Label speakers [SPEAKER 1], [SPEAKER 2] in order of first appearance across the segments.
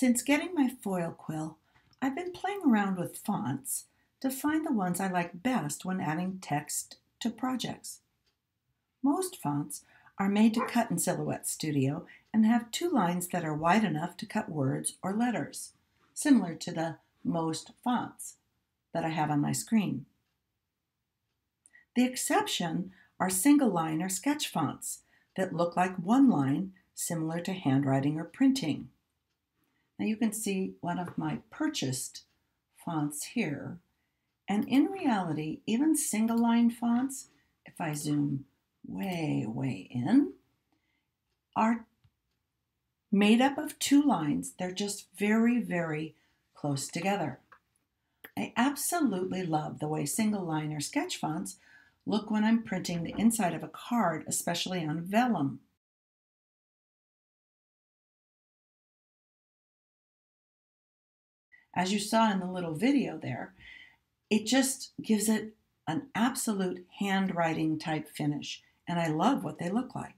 [SPEAKER 1] Since getting my foil quill, I've been playing around with fonts to find the ones I like best when adding text to projects. Most fonts are made to cut in Silhouette Studio and have two lines that are wide enough to cut words or letters, similar to the most fonts that I have on my screen. The exception are single line or sketch fonts that look like one line, similar to handwriting or printing. Now you can see one of my purchased fonts here. And in reality, even single line fonts, if I zoom way, way in, are made up of two lines. They're just very, very close together. I absolutely love the way single line or sketch fonts look when I'm printing the inside of a card, especially on vellum. As you saw in the little video there, it just gives it an absolute handwriting type finish, and I love what they look like.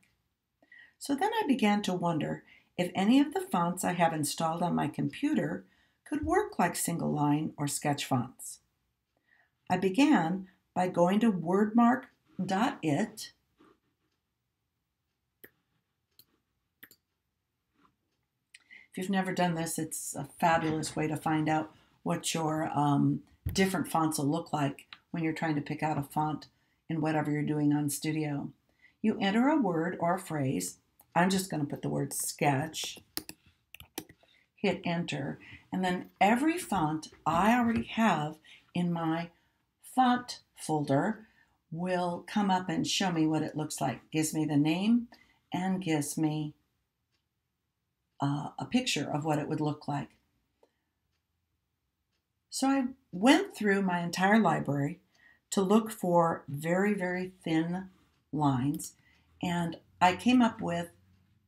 [SPEAKER 1] So then I began to wonder if any of the fonts I have installed on my computer could work like single line or sketch fonts. I began by going to wordmark.it If you've never done this, it's a fabulous way to find out what your um, different fonts will look like when you're trying to pick out a font in whatever you're doing on Studio. You enter a word or a phrase. I'm just going to put the word sketch, hit enter, and then every font I already have in my font folder will come up and show me what it looks like. Gives me the name and gives me uh, a picture of what it would look like. So I went through my entire library to look for very, very thin lines, and I came up with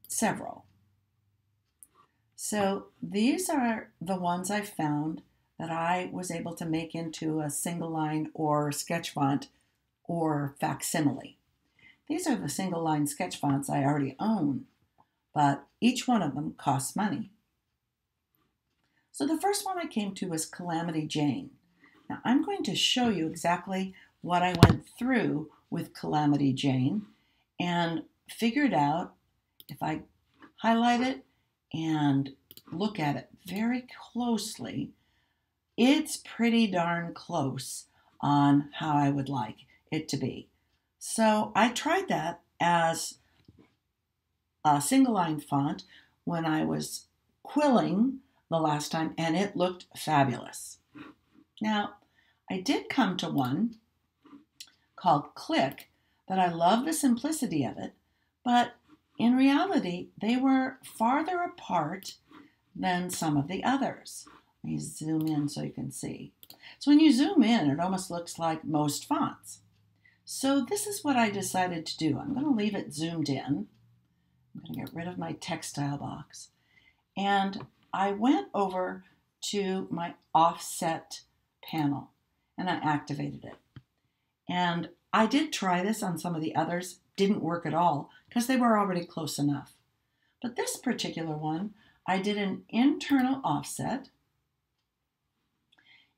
[SPEAKER 1] several. So these are the ones I found that I was able to make into a single line or sketch font or facsimile. These are the single line sketch fonts I already own but each one of them costs money. So the first one I came to was Calamity Jane. Now I'm going to show you exactly what I went through with Calamity Jane and figured out if I highlight it and look at it very closely, it's pretty darn close on how I would like it to be. So I tried that as a single line font when I was quilling the last time, and it looked fabulous. Now, I did come to one called Click that I love the simplicity of it, but in reality, they were farther apart than some of the others. Let me zoom in so you can see. So when you zoom in, it almost looks like most fonts. So this is what I decided to do. I'm going to leave it zoomed in I'm going to get rid of my textile box. And I went over to my offset panel and I activated it. And I did try this on some of the others, didn't work at all because they were already close enough. But this particular one, I did an internal offset.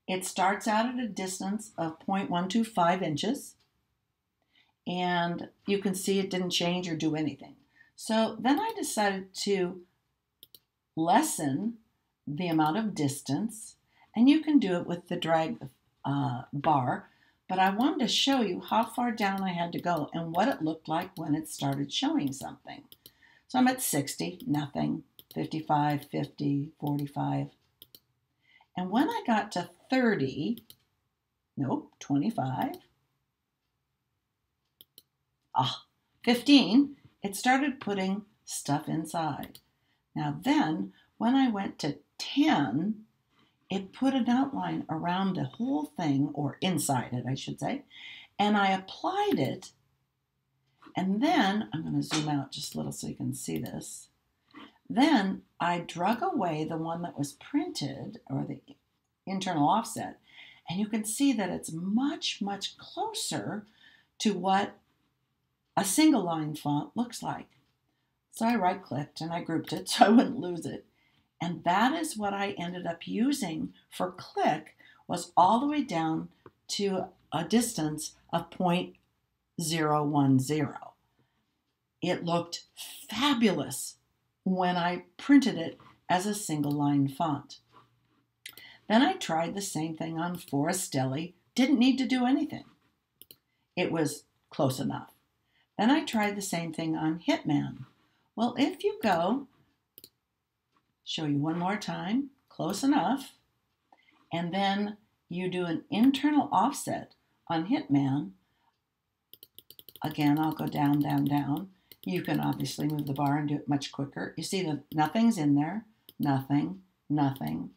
[SPEAKER 1] It starts out at a distance of 0.125 inches. And you can see it didn't change or do anything. So then I decided to lessen the amount of distance, and you can do it with the drag uh, bar, but I wanted to show you how far down I had to go and what it looked like when it started showing something. So I'm at 60, nothing, 55, 50, 45. And when I got to 30, nope, 25, ah, 15, it started putting stuff inside. Now, then, when I went to 10, it put an outline around the whole thing, or inside it, I should say, and I applied it. And then, I'm going to zoom out just a little so you can see this. Then I drug away the one that was printed, or the internal offset, and you can see that it's much, much closer to what a single line font looks like. So I right clicked and I grouped it so I wouldn't lose it. And that is what I ended up using for click was all the way down to a distance of 0.010. It looked fabulous when I printed it as a single line font. Then I tried the same thing on Forestelli, didn't need to do anything. It was close enough. Then I tried the same thing on Hitman. Well, if you go, show you one more time, close enough, and then you do an internal offset on Hitman. Again, I'll go down, down, down. You can obviously move the bar and do it much quicker. You see that nothing's in there, nothing, nothing.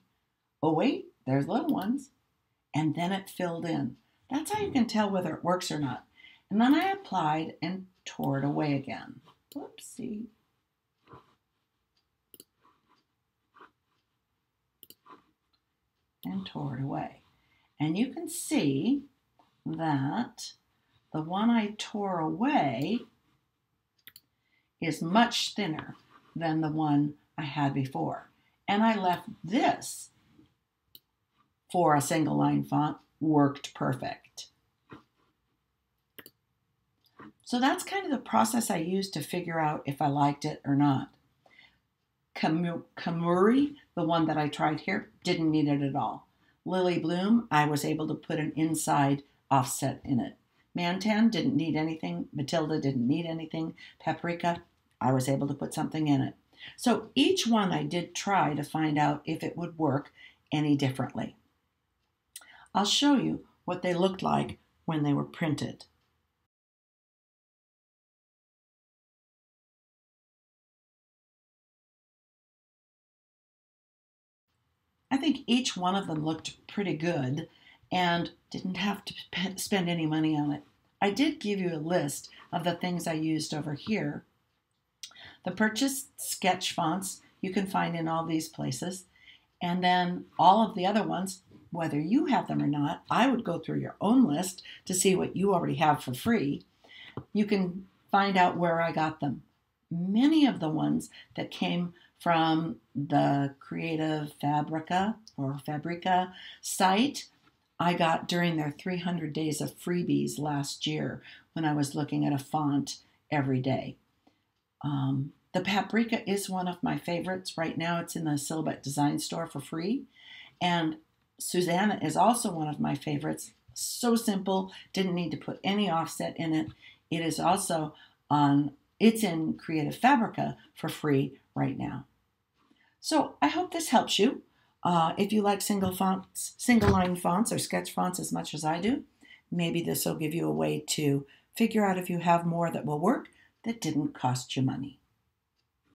[SPEAKER 1] Oh, wait, there's little ones. And then it filled in. That's how you can tell whether it works or not. And then I applied and tore it away again. Whoopsie. And tore it away. And you can see that the one I tore away is much thinner than the one I had before. And I left this for a single line font, worked perfect. So that's kind of the process I used to figure out if I liked it or not. Kamuri, the one that I tried here, didn't need it at all. Lily Bloom, I was able to put an inside offset in it. Mantan didn't need anything. Matilda didn't need anything. Paprika, I was able to put something in it. So each one I did try to find out if it would work any differently. I'll show you what they looked like when they were printed. I think each one of them looked pretty good and didn't have to spend any money on it. I did give you a list of the things I used over here. The purchased sketch fonts you can find in all these places. And then all of the other ones, whether you have them or not, I would go through your own list to see what you already have for free. You can find out where I got them. Many of the ones that came from the Creative Fabrica or Fabrica site I got during their 300 days of freebies last year when I was looking at a font every day. Um, the Paprika is one of my favorites. Right now, it's in the Silhouette Design Store for free. And Susanna is also one of my favorites. So simple, didn't need to put any offset in it. It is also on, it's in Creative Fabrica for free right now. So I hope this helps you. Uh, if you like single fonts, single line fonts or sketch fonts as much as I do, maybe this will give you a way to figure out if you have more that will work that didn't cost you money.